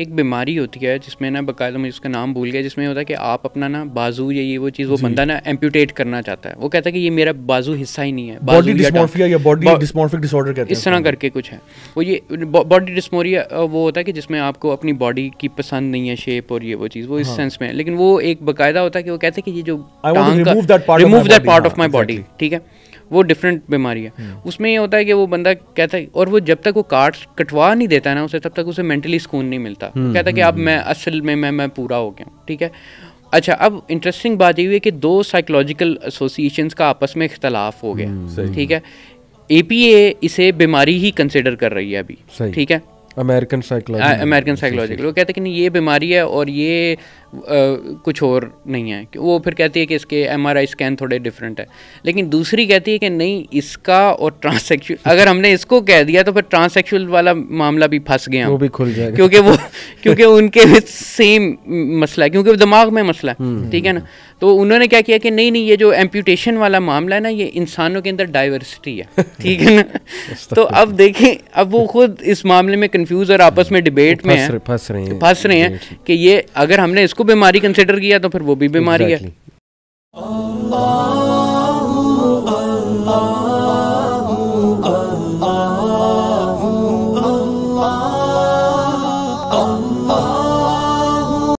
एक बीमारी होती है जिसमें ना बकायदा मैं उसका नाम भूल गया जिसमें होता है कि आप अपना ना बाजू या ये वो चीज़ वो बंदा ना एम्प्यूटेट करना चाहता है। वो कहता है कि ये मेरा बाजू हिस्सा ही नहीं है बॉडी डिस्मॉर्फिया या बॉडी डिस्मॉर्फिक डिसऑर्डर कहते हैं इस तरह करके कुछ है। वो ये बॉडी डिस्मोरिया वो होता है कि जिसमें आपको अपनी बॉडी की पसंद नहीं है शेप और ये वो चीज़ वो हाँ। इस सेंस में है। लेकिन वो एक बकायदा होता है कि वो कहते हैं कि ये जो रिमूव दैट पार्ट हाँ, ऑफ़ माई बॉडी ठीक है? वो डिफरेंट बीमारी है। हम्म। उसमें ये होता है कि वो बंदा कहता है और वो जब तक वो काट कटवा नहीं देता है ना उसे तब तक उसे मेंटली सुकून नहीं मिलता। हम्म, कहता है कि अब मैं असल में मैं मैं पूरा हो गया हूँ ठीक है? अच्छा अब इंटरेस्टिंग बात ये हुई है कि दो साइकोलॉजिकल एसोसिएशंस का आपस में इख्तलाफ हो हम्म, गया ठीक है? एपीए इसे बीमारी ही कंसिडर कर रही है अभी ठीक है? अमेरिकन साइकोलॉजी अमेरिकन साइकोलॉजिकल वो कहते हैं कि नहीं ये बीमारी है और ये कुछ और नहीं है। वो फिर कहती है कि इसके एमआरआई स्कैन थोड़े डिफरेंट है। लेकिन दूसरी कहती है कि नहीं इसका और ट्रांससेक्शुअल अगर हमने इसको कह दिया तो फिर ट्रांससेक्शुअल वाला मामला भी फंस गया। वो भी खुल जाएगा। क्योंकि वो क्योंकि उनके सेम मसला है क्योंकि दिमाग में मसला है ठीक है ना? तो उन्होंने क्या किया कि नहीं नहीं ये जो एम्प्यूटेशन वाला मामला है ना ये इंसानों के अंदर डाइवर्सिटी है ठीक है ना? तो अब देखें अब वो खुद इस मामले में कंफ्यूज और आपस में डिबेट में फंस रहे- फंस रहे हैं फंस रहे हैं कि ये अगर हमने इसको बीमारी कंसिडर किया तो फिर वो भी बीमारी है Exactly.